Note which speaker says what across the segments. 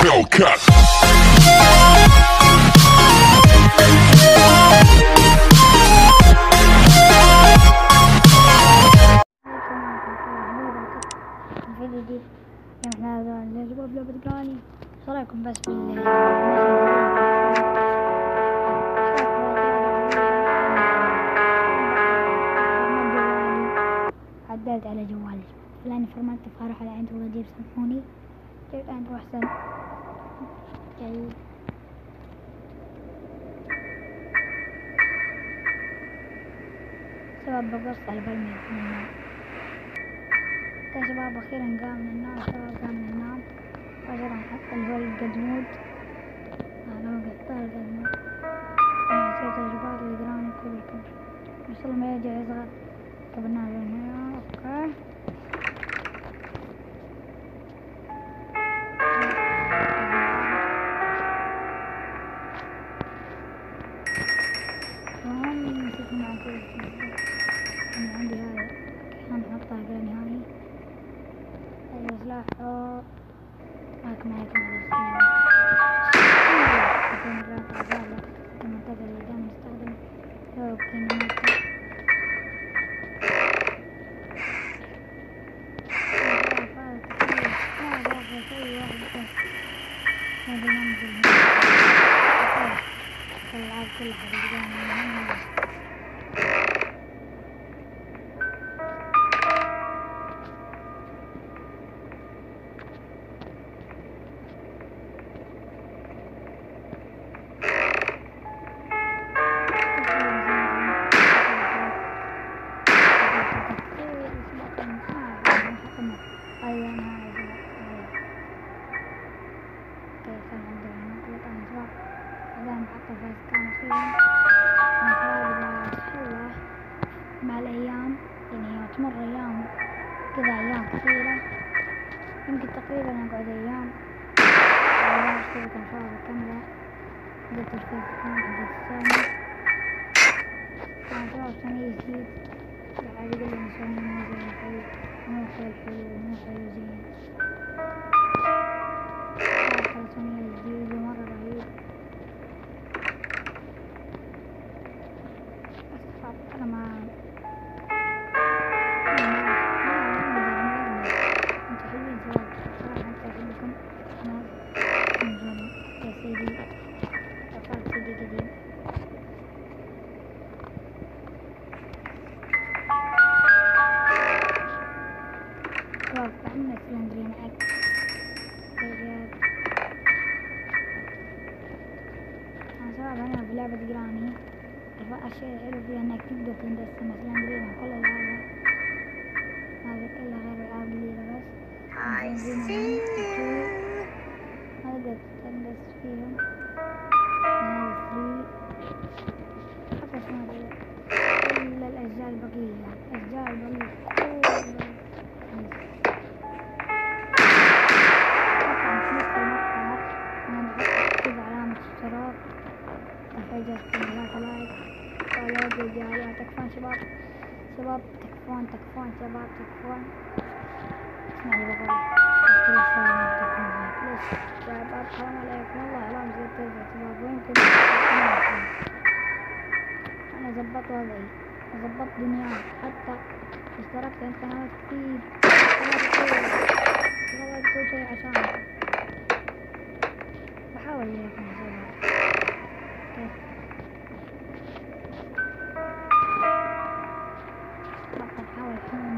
Speaker 1: Hellcat.
Speaker 2: إحنا الأسبوع بلعبة جاني شو رايكم بس بال شباب بقص على بالي من النوم يا شباب أخيرا قام من النوم. شباب قام من النوم. وأخيرا حط اللي هو القدمود. هذا هو قطار القدمود. أنا نسيت الجبار اللي قراني كل الكبر إن شاء الله ما يرجع يصغر. كبرناه لهنا هذا سلاح أو معكم معكم يكون الرافع ذلك المنطقة اللي دائما نستخدم هو كينيماتيك الألعاب كلها تقريبا أقعد أيام أشترك إن شاء الله كاملة بدأت الفيس كان بدأت الثاني كان شباب ثاني جديد قاعد يقول لي سوني مو زي الحلو مو حلو حلو مو حلو زين صراحة سوني الجديد مرة رهيب أنا ما أنتوا حلوين أحبكم أنا نزل يا سيدي رفعت سيدي قديم شباب عندنا سلندري معك رجال أنا شباب أنا بلعبة جراني. الشيء الحلو فيها إنك تقدر تندس مثلا درينا كل الألعاب هذا كلها غير الألعاب
Speaker 3: I see you.
Speaker 2: فري حتى اسمها دي. كل الأجزاء البقية الأجزاء البقية كلها طبعا في نفس المقطع أنا بحط كذا علامة اشتراك فجأة استمرارات لايك فولو رجالي تكفون شباب شباب تكفون تكفون شباب تكفون أنا زبطت وضعي زبطت دنياي حتى اشتركت عند قنوات كتير والله كل شيء عشانكم بحاول شباب كيف حتى نحاول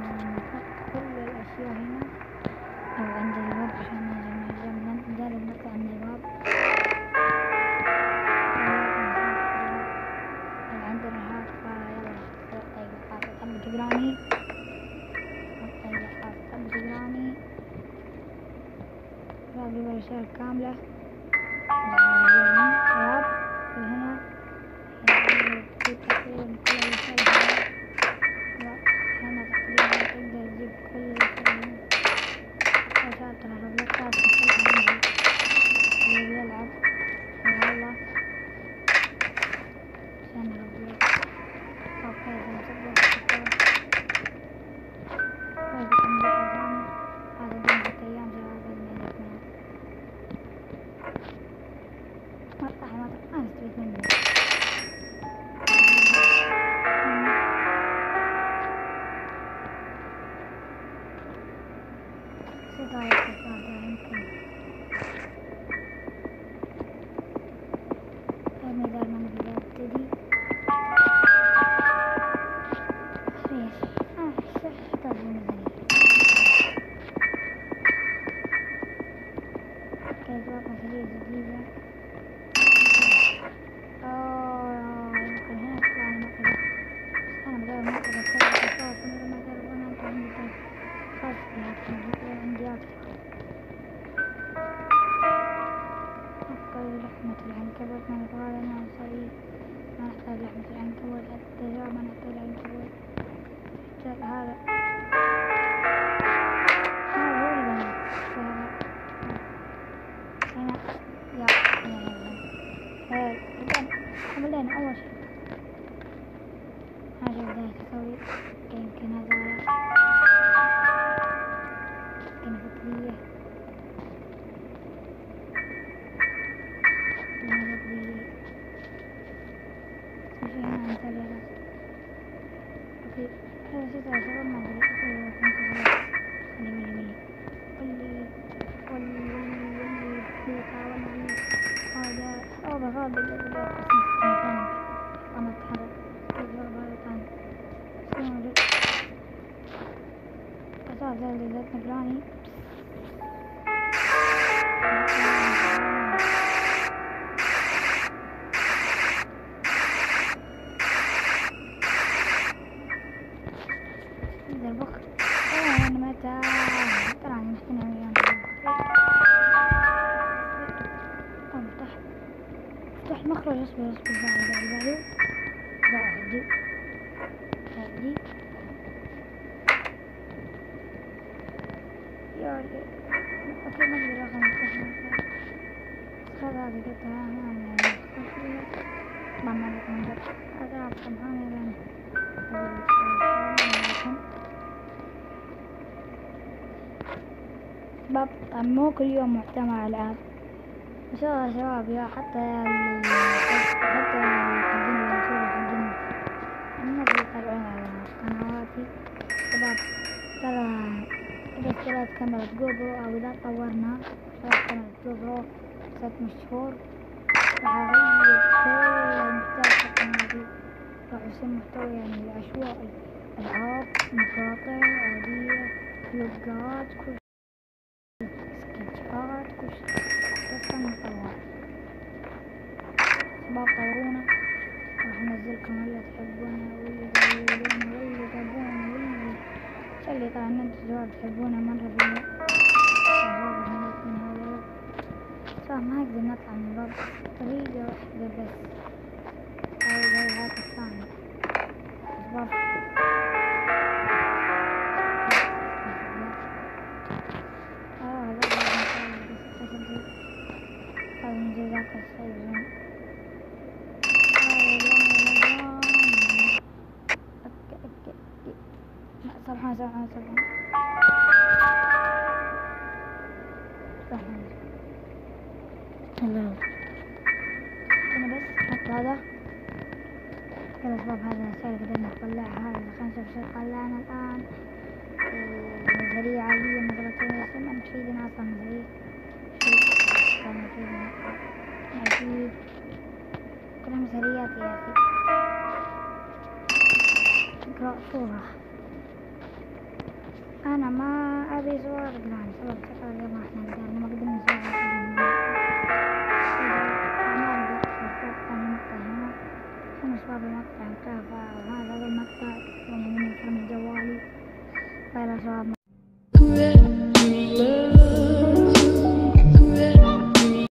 Speaker 2: باقي الأشياء الكاملة شباب وهنا في تقريبا كل ما نحتاج لحمة العنكبوت حتى بغاض اللي أنا أتحرك اصبر اصبر بعد بعد بعد بعد بعد يا أوكي ما أقدر شباب مو كل يوم محتمى العاب ان شاء الله يا شباب يا حتى ال- حتى حقين اليوتيوب حقين الناس اللي يتابعون على قنواتي شباب ترى إذا اشتريت كاميرا جو أو إذا طورنا اشتريت كاميرا GoPro ست شهور راح أغير كل المحتوى في قناتي راح يصير محتوى يعني عشوائي ألعاب مقاطع عادية فلوجات كل شيء سكتشات كل شيء بس أنا مطور شباب طورونا راح أنزلكم اللي تحبونه واللي تقولونه واللي تبونه واللي اللي طبعا شباب تحبونه مرة في صح ما نقدر نطلع من باب طريقة واحدة بس. سبحان سبحان سبحان سبحان الله أنا بس حط هذا يلا شباب هذا اللي قدرنا نطلعها نشوف شو طلعنا الآن نظرية عالية نظرتين بس ما تفيدنا أصلا نظرية كلها مثاليات يا أخي اقرأ صورة أنا ما أبي صور أقرأ صور تقرأ ما إحنا